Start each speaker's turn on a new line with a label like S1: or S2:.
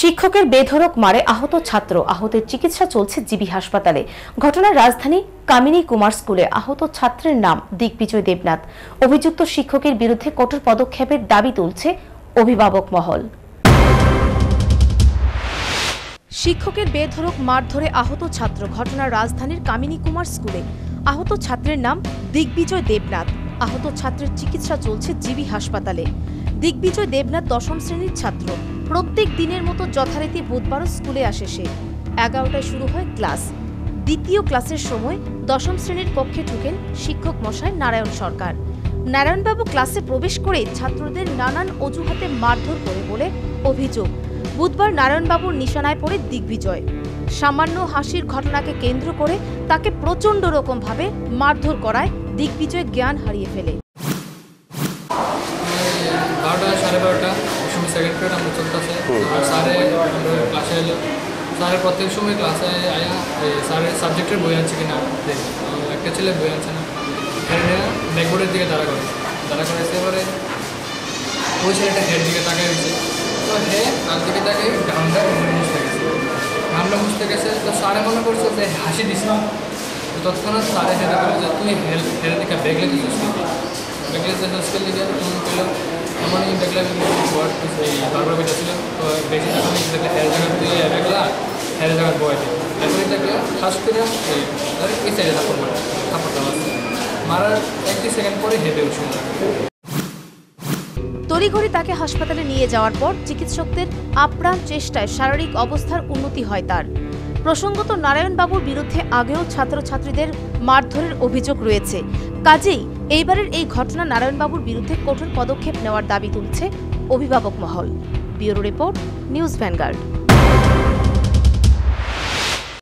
S1: শিক্ষকের বেধড়ক মারে আহত ছাত্র। আহতের চিকিৎসা চলছে জিবি হাসপাতালে। ঘটনার রাজধানী কামিনী কুমার স্কুলে আহত ছাত্রের নাম দিগ্বিজয় দেবনাথ। অভিযুক্ত শিক্ষকের বিরুদ্ধে কঠোর পদক্ষেপের দাবি তুলছে অভিভাবক মহল। শিক্ষকের বেধড়ক মারধরে আহত ছাত্র ঘটনার রাজধানীর কামিনী কুমার স্কুলে। আহত ছাত্রের নাম দিগ্বিজয় দেবনাথ। আহত ছাত্রের চিকিৎসা চলছে জিবি হাসপাতালে। দিগ্বিজয় দেবনাথ দশম শ্রেণির ছাত্র। প্রত্যেক দিনের মতো যথারীতি বুধবারও স্কুলে আসে সে। এগারোটায় শুরু হয় ক্লাস। দ্বিতীয় ক্লাসের সময় দশম শ্রেণির কক্ষে ঢুকেন শিক্ষক মশাই নারায়ণ সরকার। নারায়ণবাবু ক্লাসে প্রবেশ করে ছাত্রদের নানান অজুহাতে মারধর করে বলে অভিযোগ। বুধবার নারায়ণবাবুর নিশানায় পড়ে দিগ্বিজয়। সামান্য হাসির ঘটনাকে কেন্দ্র করে তাকে প্রচণ্ড রকমভাবে মারধর করায় দিগ্বিজয় জ্ঞান হারিয়ে ফেলে।
S2: বারোটা সাড়ে বারোটা সময় সেকেন্ড পিরিয়ড আমরা চলতেছে। আর স্যারে ক্লাসে এলো। স্যারের প্রত্যেক সময় ক্লাসে আয়া স্যারের সাবজেক্টের বই আছে কিনা? একটা ছেলে বই আছে না। ব্যাকবোর্ডের দিকে দাঁড়া করে দাঁড়া করে এবারে ওই ছেলেটা হেড দিকে তাকাই দিচ্ছে তো হে তার দিকে তাকে ঘামটা মুছতে গেছে। ঘামটা মুছতে গেছে তো স্যারে মনে করছে যে হাসি দিস না। তো তৎক্ষণাৎ স্যারে হেঁটে করে যে তুই হেল হেল দিকে ব্যাগলে দিছিস ব্যাগলে দিছিস দিকে তুমি পেল এমনই দেখলাম ওয়ার্ড এই তো হের জায়গা দিয়ে হের জায়গার এখনই দেখলে ফার্স্ট এই সাইডে মারা থাপ্পড়টা মারছে মারার একটি সেকেন্ড পরে হেঁটে উঠছিল
S1: তড়িঘড়ি তাকে হাসপাতালে নিয়ে যাওয়ার পর চিকিৎসকদের আপ্রাণ চেষ্টায় শারীরিক অবস্থার উন্নতি হয় তার। প্রসঙ্গত নারায়ণবাবুর বিরুদ্ধে আগেও ছাত্রছাত্রীদের মারধরের অভিযোগ রয়েছে। কাজেই এইবারের এই ঘটনা নারায়ণবাবুর বিরুদ্ধে কঠোর পদক্ষেপ নেওয়ার দাবি তুলছে অভিভাবক মহল। Bureau report, news Vanguard.